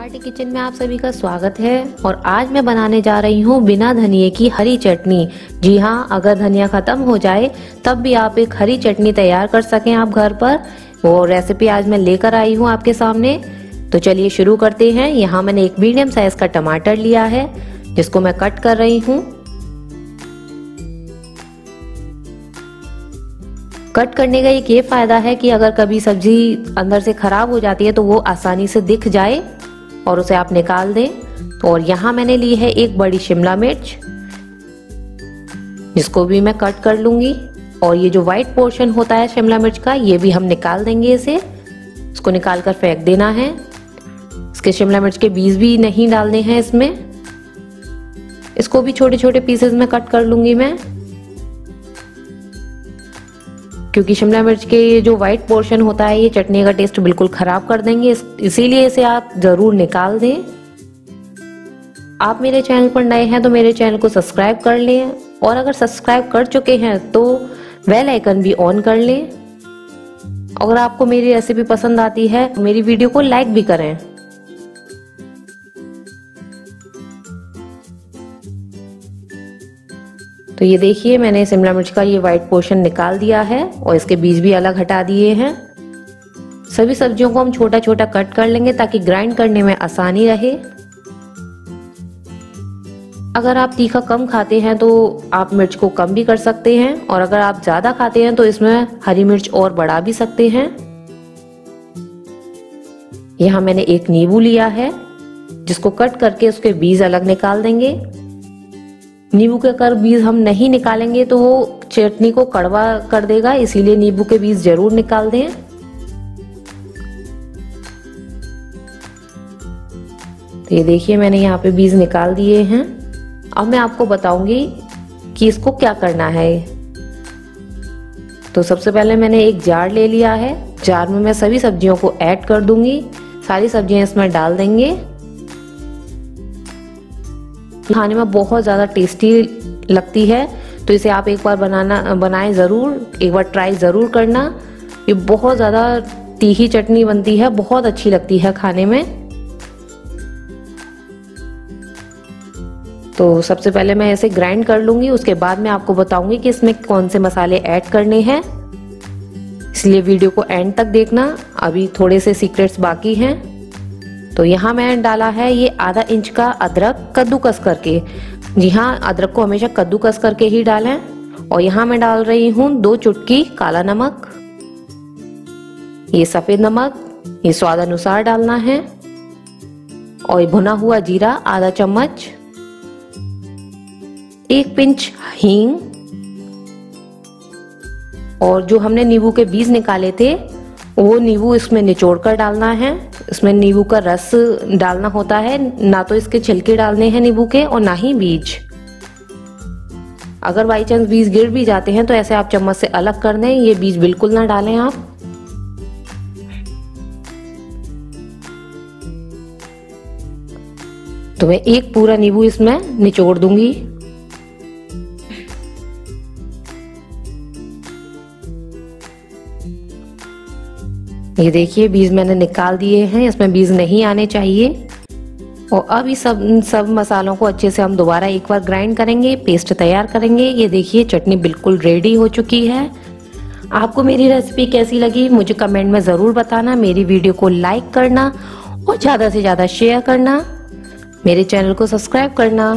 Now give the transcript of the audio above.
Art kitchen में आप सभी का स्वागत है और आज मैं बनाने जा रही हूँ बिना धनिए की हरी चटनी। जी हाँ अगर धनिया खत्म हो जाए, तब भी आप एक हरी चटनी तैयार कर सकें आप घर पर। वो रेसिपी आज मैं लेकर आई हूँ आपके सामने। तो चलिए शुरू करते हैं। यहाँ मैंने एक मीडियम साइज़ का टमाटर लिया है, जिसको मैं कट कर रही हूँ। कट करने का एक ये फ़ायदा है कि अगर कभी सब्ज़ी अंदर से खराब हो जाती है तो वो आसानी से दिख जाए। और उसे आप निकाल दें। तो और यहाँ मैंने ली है एक बड़ी शिमला मिर्च, जिसको भी मैं कट कर लूँगी। और ये जो व्हाइट पोर्शन होता है शिमला मिर्च का, ये भी हम निकाल देंगे इसे। इसको निकाल कर फेंक देना है। इसके शिमला मिर्च के बीज भी नहीं डालने हैं इसमें। इसको भी छोटे छोटे पीसेस में कट कर लूँगी मैं। क्योंकि शिमला मिर्च के ये जो व्हाइट पोर्शन होता है, ये चटनी का टेस्ट बिल्कुल खराब कर देंगे। इसीलिए इसे आप ज़रूर निकाल दें। आप मेरे चैनल पर नए हैं तो मेरे चैनल को सब्सक्राइब कर लें। और अगर सब्सक्राइब कर चुके हैं तो बेल आइकन भी ऑन कर लें। अगर आपको मेरी रेसिपी पसंद आती है, मेरी वीडियो को लाइक भी करें। तो ये देखिए, मैंने शिमला मिर्च का ये व्हाइट पोर्शन निकाल दिया है और इसके बीज भी अलग हटा दिए हैं। सभी सब्जियों को हम छोटा छोटा कट कर लेंगे ताकि ग्राइंड करने में आसानी रहे। अगर आप तीखा कम खाते हैं तो आप मिर्च को कम भी कर सकते हैं और अगर आप ज़्यादा खाते हैं तो इसमें हरी मिर्च और बढ़ा भी सकते हैं। यहाँ मैंने एक नींबू लिया है, जिसको कट करके उसके बीज अलग निकाल देंगे। नींबू के अगर बीज हम नहीं निकालेंगे तो वो चटनी को कड़वा कर देगा, इसीलिए नींबू के बीज ज़रूर निकाल दें। तो ये देखिए, मैंने यहाँ पे बीज निकाल दिए हैं। अब मैं आपको बताऊँगी कि इसको क्या करना है। तो सबसे पहले मैंने एक जार ले लिया है। जार में मैं सभी सब्जियों को ऐड कर दूँगी। सारी सब्ज़ियाँ इसमें डाल देंगे। खाने में बहुत ज़्यादा टेस्टी लगती है। तो इसे आप एक बार बनाना, बनाएँ ज़रूर, एक बार ट्राई ज़रूर करना। ये बहुत ज़्यादा तीखी चटनी बनती है, बहुत अच्छी लगती है खाने में। तो सबसे पहले मैं इसे ग्राइंड कर लूँगी, उसके बाद मैं आपको बताऊँगी कि इसमें कौन से मसाले ऐड करने हैं। इसलिए वीडियो को एंड तक देखना। अभी थोड़े से सीक्रेट्स बाकी हैं। तो यहाँ मैंने डाला है ये आधा इंच का अदरक कद्दूकस करके। जी हाँ अदरक को हमेशा कद्दूकस करके ही डालें। और यहाँ मैं डाल रही हूँ दो चुटकी काला नमक। ये सफ़ेद नमक, ये स्वाद अनुसार डालना है। और भुना हुआ जीरा, आधा चम्मच। एक पिंच हींग। और जो हमने नींबू के बीज निकाले थे वो नींबू इसमें निचोड़ कर डालना है। इसमें नींबू का रस डालना होता है। ना तो इसके छिलके डालने हैं नींबू के और ना ही बीज। अगर बाई चांस बीज गिर भी जाते हैं तो ऐसे आप चम्मच से अलग कर दें। ये बीज बिल्कुल ना डालें आप। तो मैं एक पूरा नींबू इसमें निचोड़ दूँगी। ये देखिए, बीज मैंने निकाल दिए हैं, इसमें बीज नहीं आने चाहिए। और अब इस सब सब मसालों को अच्छे से हम दोबारा एक बार ग्राइंड करेंगे पेस्ट तैयार करेंगे। ये देखिए, चटनी बिल्कुल रेडी हो चुकी है। आपको मेरी रेसिपी कैसी लगी, मुझे कमेंट में ज़रूर बताना। मेरी वीडियो को लाइक करना और ज़्यादा से ज़्यादा शेयर करना। मेरे चैनल को सब्सक्राइब करना।